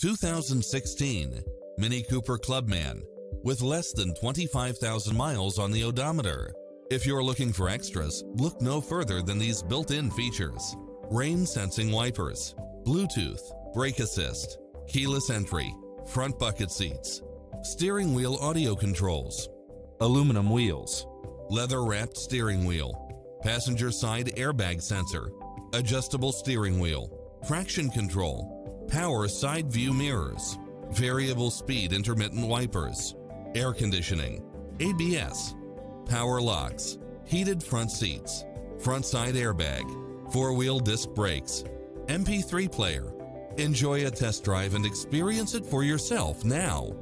2016 Mini Cooper Clubman with less than 25,000 miles on the odometer. If you're looking for extras, look no further than these built-in features. Rain sensing wipers, Bluetooth, brake assist, keyless entry, front bucket seats, steering wheel audio controls, aluminum wheels, leather-wrapped steering wheel, passenger side airbag sensor, adjustable steering wheel, traction control, power side view mirrors, variable speed intermittent wipers, air conditioning, ABS, power locks, heated front seats, front side airbag, four-wheel disc brakes, MP3 player. Enjoy a test drive and experience it for yourself now.